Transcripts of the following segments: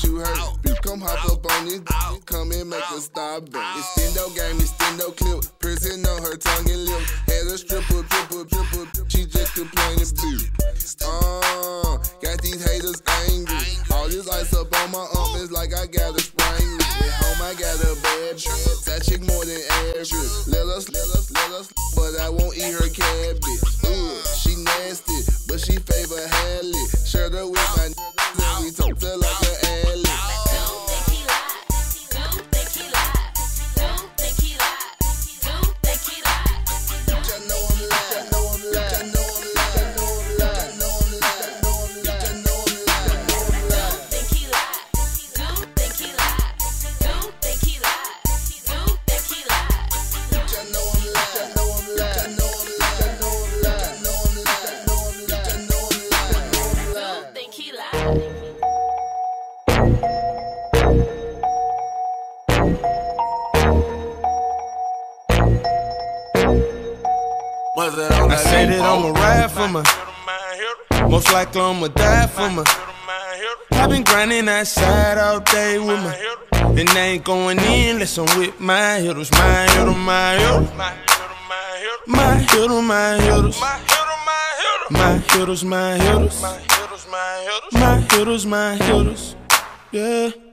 get you hurt. Bitch, come hop up on this. Come and make a star burn. Extendo game, extendo clip. Prison on her tongue and lip. Had a stripper, triple, triple. She just complaining, bitch. Uh, got these haters angry. All this ice up on my arm is like I got a spring. At home, I got a bad bitch. That chick more than average. Let us, let us, let us. But I won't eat her cabbage. Ooh, she nasty, but she I say that I'ma ride for me. Most likely I'ma die for me. i been grinding outside all day with me. And I ain't going in unless I'm with my hitters, my hitter, my hitter. My hitter, my hitters. My hitters, my hitters. My hitters, my hitters. Yeah.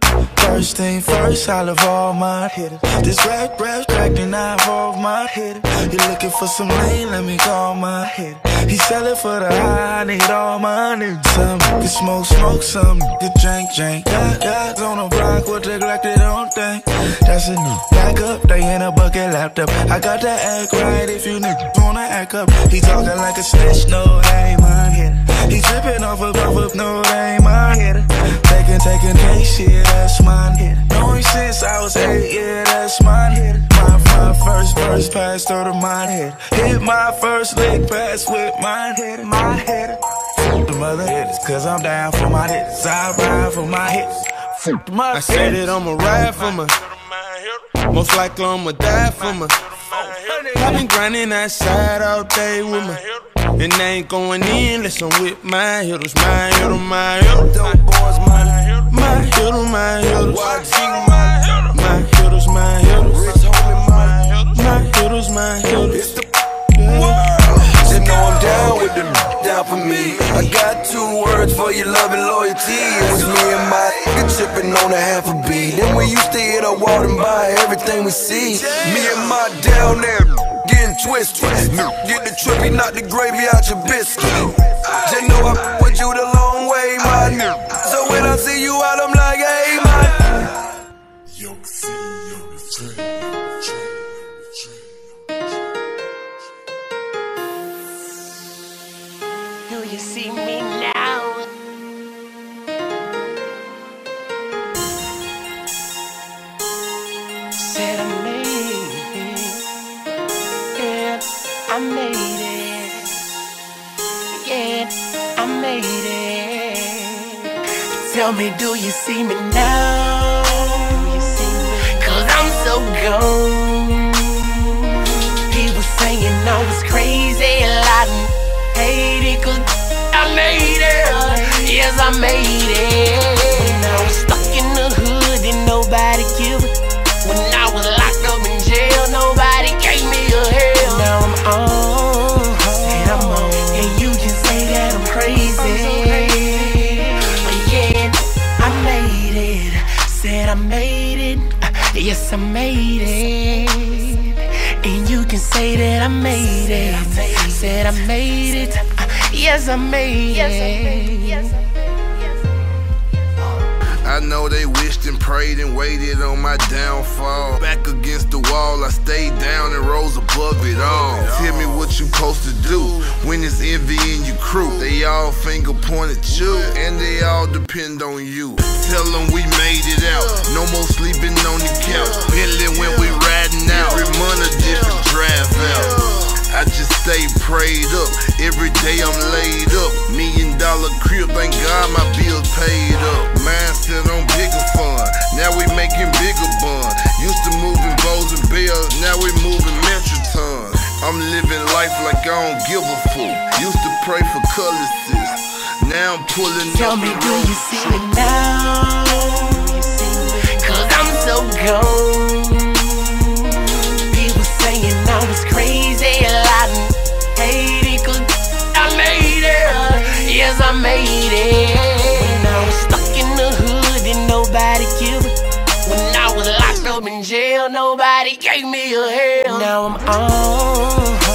First thing first, I love all my hitters. This rap, rap, cracked and I involve my hitter. You looking for some lane, let me call my hitter. He sellin' for the high, I need all my niggas. Some can smoke, smoke, some can drink, drink. Got guys on the block with the Glock, they don't think. That's a new back up, they in a bucket laptop. I got to act right if you niggas wanna act up. He talking like a snitch, no, my hitter. He tripping off of, off of, no, that ain't my hitter. Taking, taking case, shit, that's my hitter. Knowing since I was eight, yeah, that's my hitter. My, my first verse pass through the my head. Hit my first lick pass with my hitter, my. Fuck the mother hitters, cause I'm down for my hitters. I ride for my hitters. Fuck the mother I say that I'ma ride for my. Most likely I'ma die for me. i been grinding outside all day with me. And I ain't going in unless I'm with my hitters, my hitter, my hitter. Dope boys, my My hitter, my hitters. My My hitters, my hitters. My My hitters, my hitters. They know I'm down with them, down for me. I got two words for your love and loyalty. It was me and my nigga tripping on a half a beat. Then we used to hit a wall and buy everything we see. Me and my down there getting twisted. Get the trippy, knock the gravy out your biscuit. Just know I with you the long way, my. So when I see you out, I'm like, hey, man. Do you see me now? Said I I made it. Yeah, I made it. Tell me, do you see me now? Cause I'm so gone. He was saying I was crazy and hate it cause I made it. Yes, I made it. Yes, I made it. And you can say that I made it. I said I made it. Yes, I made it. I know they wished and prayed and waited on my downfall. Back against the wall, I stayed down and rose above it all. Tell me what you supposed to do when it's envy in your crew. They all finger point at you, and they all depend on you. Tell them we made it out. No more sleeping on the couch. Bentley when we riding out. Every month a different drive out. I just stay prayed up. Every day I'm laid up. Million dollar crib, thank God my bills paid up. Mindset on bigger fun. Now we making bigger bun. Used to moving bows and bells, now we moving tons. I'm living life like I don't give a fuck. Used to pray for color sis. now I'm pulling Tell up me, do you see me now? Gone. People saying I was crazy, and hate cause I made it. Yes, I made it. When I was stuck in the hood and nobody killed me. When I was locked up in jail, nobody gave me a hell. Now I'm on.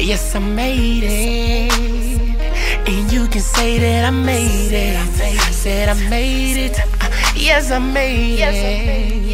Yes, I made it. And you can say that I made it. I said I made it. Yes, I made it.